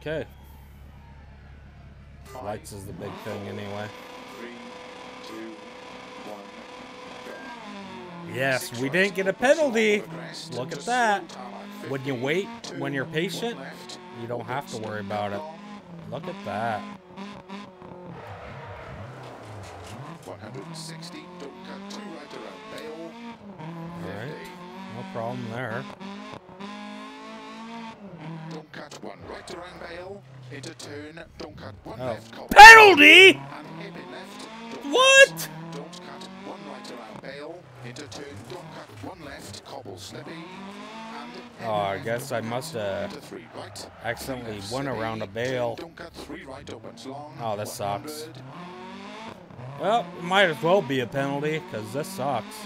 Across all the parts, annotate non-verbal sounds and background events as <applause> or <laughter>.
Okay. Lights is the big thing anyway. Yes, we didn't get a penalty. Look at that. When you wait, when you're patient, you don't have to worry about it. Look at that. 160, don't cut two right. No problem there. Cut one around bale. Into turn, don't cut one Oh. left cobble. Penalty? Left. What? Don't cut one right around bale. Into turn, don't cut one left cobble slippy. Oh, I guess I must have Into right. accidentally Left went around a turn, bale. Don't cut three right long. Oh, that sucks. Well, it might as well be a penalty, because this sucks.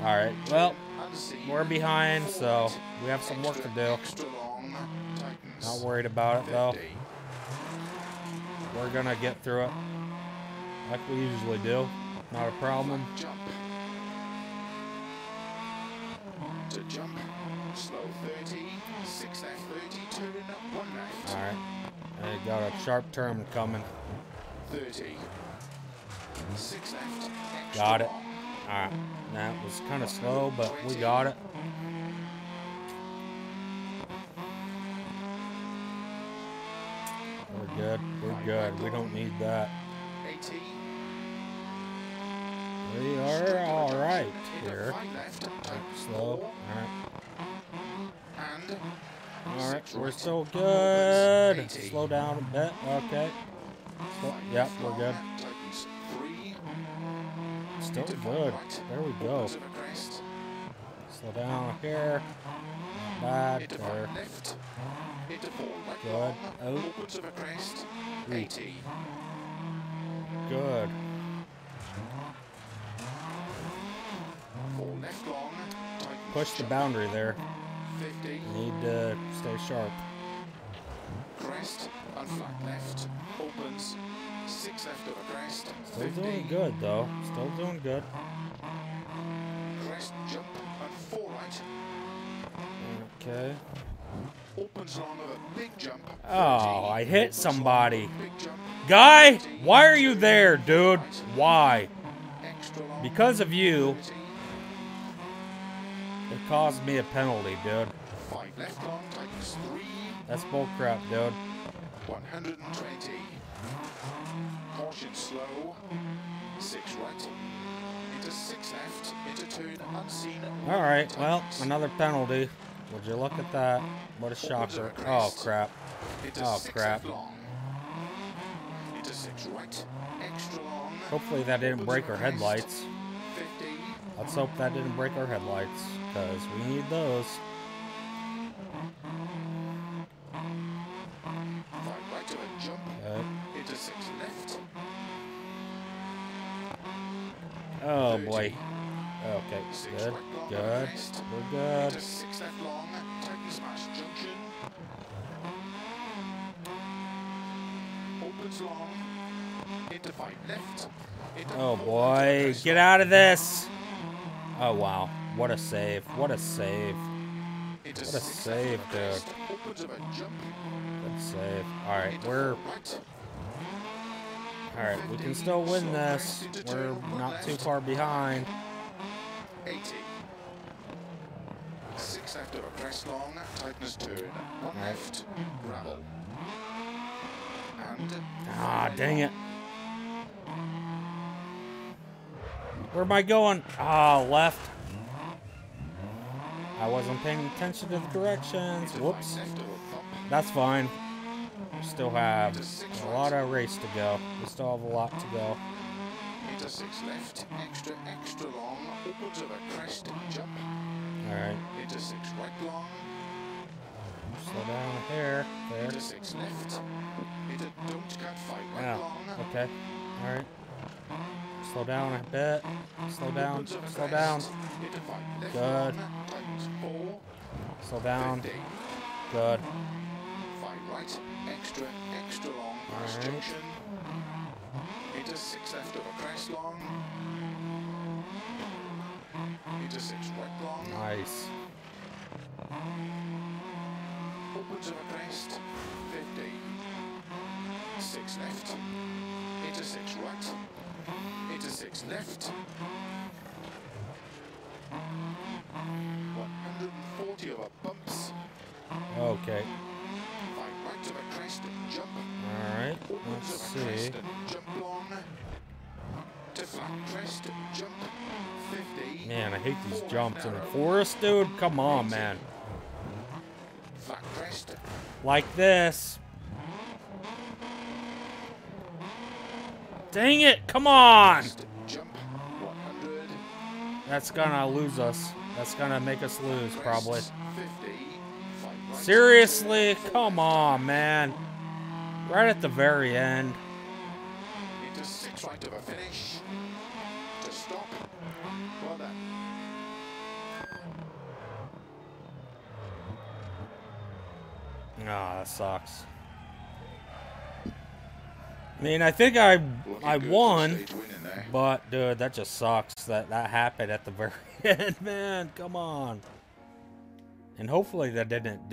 Alright, well, Unseen. We're behind, so we have some work to do. Not worried about it, though. We're gonna get through it like we usually do. Not a problem. Jump. To. Slow 30. 6 left 30. Turn. 1 left. Alright. I got a sharp turn coming. 30. 6 left. Got it. Alright. That was kind of slow, but we got it. We're good. We're good. We don't need that. 80. We are alright here. 5 Slow. Alright. Alright, We're still good. Slow down a bit. Okay. Slow. Yep, we're good. Tightens 3. Still good. There we go. Opens of a crest. Slow down here. Into There. left. Into four right Good. Out. Opens oh. of a crest. Ooh. 80. Good. Four left long. Tightens Push the boundary there. Need to stay sharp. Crest. And flat left. Opens. Still 50. doing good though. Still doing good. Crest jump. And four right. Okay. Opens long of a big jump. Oh, I hit somebody. of a Big jump. Guy, why are you there, dude? Why? Because of you, it caused me a penalty, dude. Five left long. Tightens three. That's bullcrap, dude. 120. Caution slow. Six right. Into six left. Into turn unseen. All right, well, another penalty. Would you look at that? What a shocker. Oh, crap. Oh, crap. left long. Into six right. Extra long. Hopefully that didn't break our headlights. Let's hope that didn't break our headlights, because we need those. Oh, boy. Okay, good, good. We're good. Into six left long. Tighten smash junction. Opens long. Into five left. Into Oh boy, get out of this! Oh wow, what a save, what a save. What a save, dude. crest. Opens of a jump. Good save. Alright, we're. Alright, we can still win this. We're not too far behind. 80. Six of a crest long. Tightness turn. One left. Gravel. And Ah, dang it. Where am I going? Ah, left. I wasn't paying attention to the directions. Whoops. five left of a thump. That's fine. We still have a lot of race to go. We still have a lot to go. Into six left. Extra, extra long. Opens of a crest. Jump. Alright, six right long. slow down here. There. Into six left. Into don't cut five right Yeah, long. okay. Alright. Slow down a bit. Slow down. Opens of a Slow down. crest. Into five left Good. long. Tightens four. Slow down. Good. Right, extra, extra long, cross Alright. junction. Into six left of a crest long. Into six right long. Nice. Forwards of a crest, 50. Six left. Into six right. Into six left. 140 over bumps. Okay. Jump. 50. Man, I hate these jumps in the forest, dude. Come on, man. Like this. Dang it. Come on. Crest and jump. 100. That's gonna lose us. That's gonna make us lose, probably. Crest, 50. Five right. Seriously? Come on, man. Right at the very end. Into six right of a finish. To stop. Well done. Ah, that sucks. I mean, I think I Looking I won, stage winning there. but dude, that just sucks that that happened at the <laughs> very end, man. Come on. And hopefully that didn't